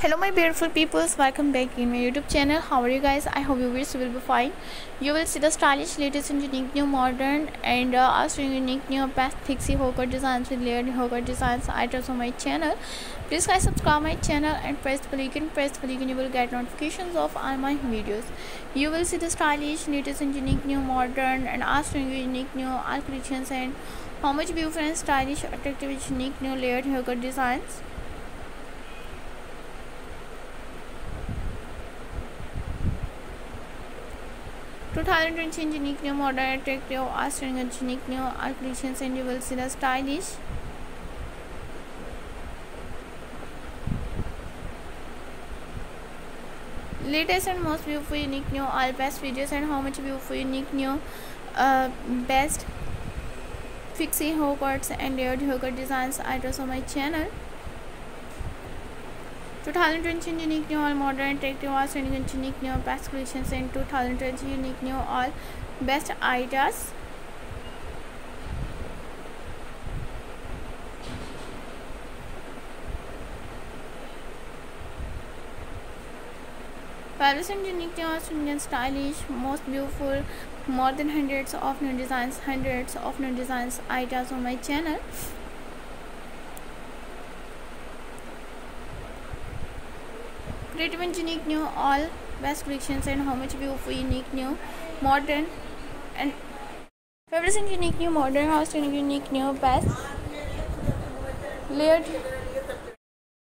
hello my beautiful peoples. Welcome back in my youtube channel. How are you guys? I hope you wish will be fine. You will see the stylish latest and unique new modern and uh, also unique new best pixie haircut designs with layered haircut designs items on my channel. Please guys subscribe my channel and press the icon. Press the icon you will get notifications of all my videos. You will see the stylish latest and unique new modern and also unique new all collections and how much beautiful and stylish attractive unique new layered haircut designs 2020 unique new modern attractive Australian unique new architectures and you will see the stylish latest and most beautiful unique new all best videos and how much beautiful unique new uh, best fixie hogwarts and layered hogwarts designs I on my channel 2020 unique new all modern attractive was unique new best creations in 2020 unique new all best ideas Paris and unique new Australian stylish, most beautiful, more than hundreds of new designs, hundreds of new designs ideas on my channel. Creative and unique new all best collections and how much view for unique new modern and and unique new modern house and unique new best layered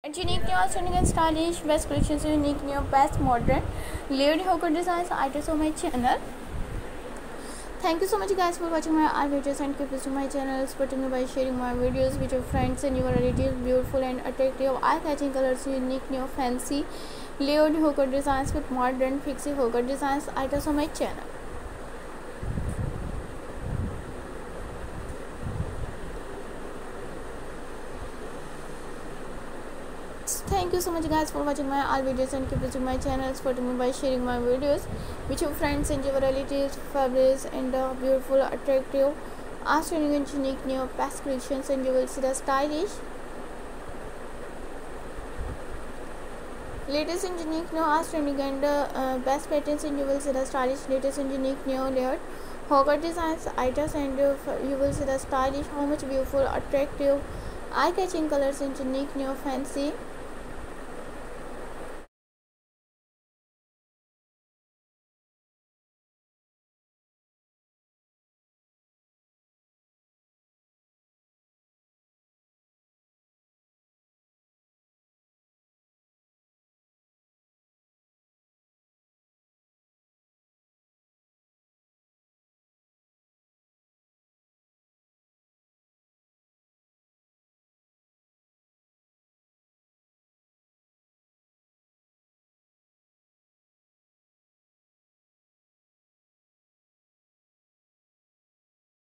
and unique new outstanding and stylish best collections unique new best modern layered hoker designs items on my channel thank you so much guys for watching my all videos and keep visiting my channel. Supporting me by sharing my videos with your friends and your relatives. Beautiful and attractive eye-catching colors unique new fancy. Layered haircut designs with modern pixie haircut designs. Items on my channel thank you so much guys for watching my all videos and keep visiting my channel supporting me by sharing my videos. With your friends and your relatives fabrics and uh, beautiful attractive outstanding and unique new past creations and you will see the stylish latest and unique new outstanding and uh, best patterns and you will see the stylish latest and unique new layered haircut designs items and uh, you will see the stylish how much beautiful attractive eye-catching colors and unique new fancy